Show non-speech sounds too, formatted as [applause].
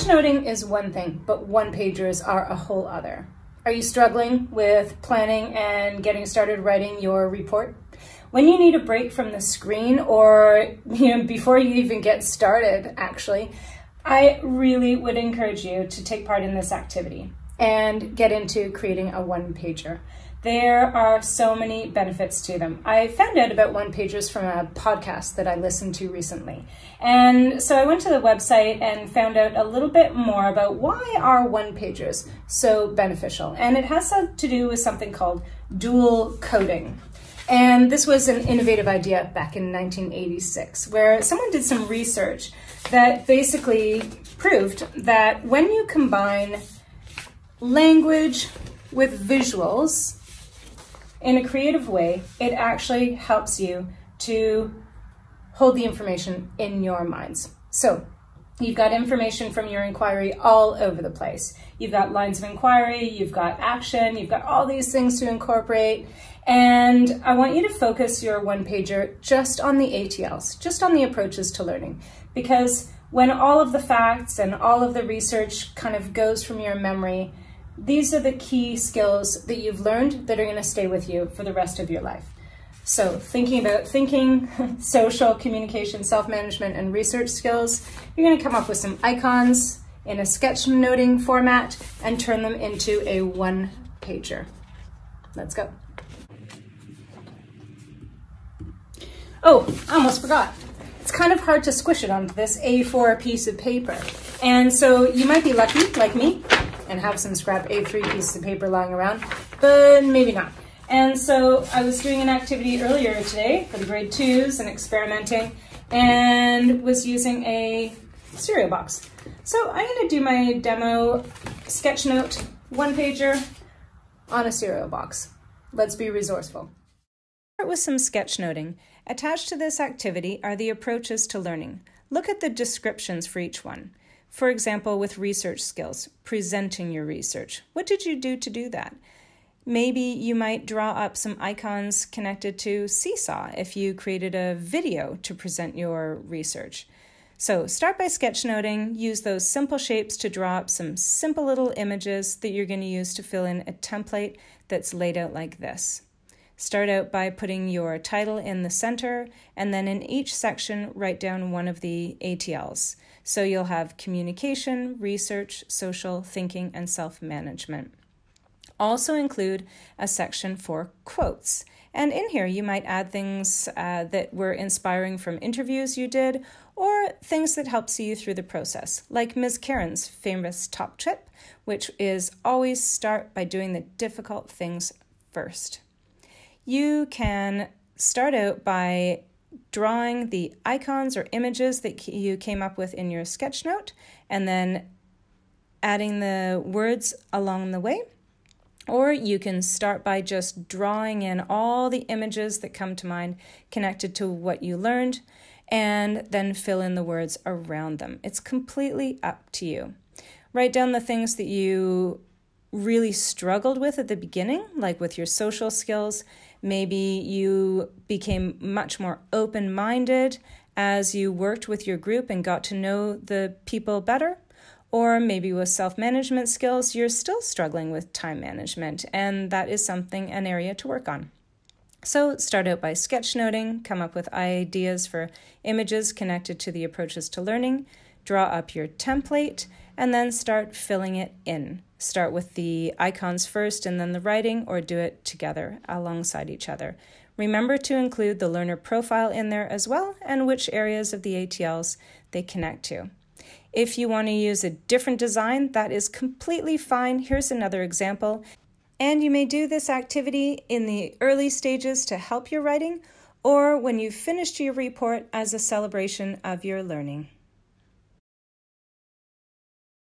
Sketchnoting is one thing, but one pagers are a whole other. Are you struggling with planning and getting started writing your report? When you need a break from the screen or [laughs] you know before you even get started actually, I really would encourage you to take part in this activity and get into creating a one pager. There are so many benefits to them. I found out about one pagers from a podcast that I listened to recently. And so I went to the website and found out a little bit more about why are one pagers so beneficial. And it has to do with something called dual coding. And this was an innovative idea back in 1986, where someone did some research that basically proved that when you combine language with visuals in a creative way, it actually helps you to hold the information in your minds. So you've got information from your inquiry all over the place. You've got lines of inquiry, you've got action, you've got all these things to incorporate. And I want you to focus your one pager just on the ATLs, just on the approaches to learning. Because when all of the facts and all of the research kind of goes from your memory, these are the key skills that you've learned that are going to stay with you for the rest of your life. So thinking about thinking, [laughs] social, communication, self-management, and research skills, you're going to come up with some icons in a sketchnoting format and turn them into a one-pager. Let's go. Oh, I almost forgot. It's kind of hard to squish it onto this A4 piece of paper. And so you might be lucky, like me, and have some scrap A3 pieces of paper lying around, but maybe not. And so I was doing an activity earlier today for the grade twos and experimenting and was using a cereal box. So I'm gonna do my demo sketch note one pager on a cereal box. Let's be resourceful. Start with some sketchnoting. Attached to this activity are the approaches to learning. Look at the descriptions for each one. For example, with research skills, presenting your research. What did you do to do that? Maybe you might draw up some icons connected to Seesaw if you created a video to present your research. So start by sketchnoting, use those simple shapes to draw up some simple little images that you're going to use to fill in a template that's laid out like this. Start out by putting your title in the center, and then in each section, write down one of the ATLs. So you'll have communication, research, social, thinking, and self management. Also include a section for quotes. And in here, you might add things uh, that were inspiring from interviews you did or things that help see you through the process, like Ms. Karen's famous top tip, which is always start by doing the difficult things first. You can start out by drawing the icons or images that you came up with in your sketch note and then adding the words along the way. Or you can start by just drawing in all the images that come to mind connected to what you learned and then fill in the words around them. It's completely up to you. Write down the things that you really struggled with at the beginning, like with your social skills, Maybe you became much more open minded as you worked with your group and got to know the people better. Or maybe with self management skills, you're still struggling with time management, and that is something, an area to work on. So, start out by sketchnoting, come up with ideas for images connected to the approaches to learning, draw up your template, and then start filling it in. Start with the icons first and then the writing, or do it together alongside each other. Remember to include the learner profile in there as well and which areas of the ATLs they connect to. If you want to use a different design, that is completely fine. Here's another example. And you may do this activity in the early stages to help your writing or when you've finished your report as a celebration of your learning.